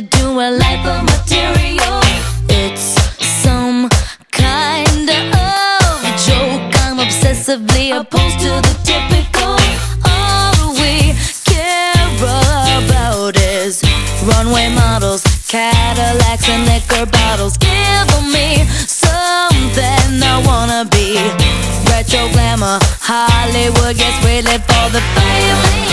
do a life of material. It's some kind of joke. I'm obsessively opposed to the typical. All we care about is runway models, Cadillacs, and liquor bottles. Give me something I wanna be. Retro glamour, Hollywood. Yes, we live for the fame.